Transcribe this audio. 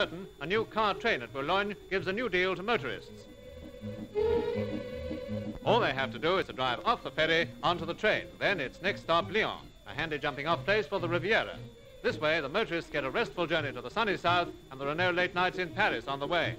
certain a new car train at Boulogne gives a new deal to motorists. All they have to do is to drive off the ferry onto the train. Then it's next stop Lyon, a handy jumping off place for the Riviera. This way, the motorists get a restful journey to the sunny south, and there are no late nights in Paris on the way.